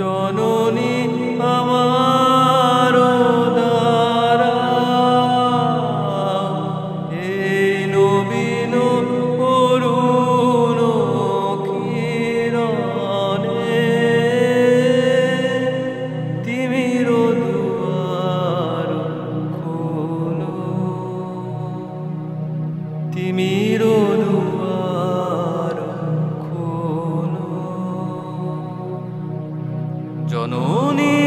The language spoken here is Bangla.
জননী আমার দ্বারা এ নবীন করুণ কিরণে তিমির দুয়ার খোলো জননী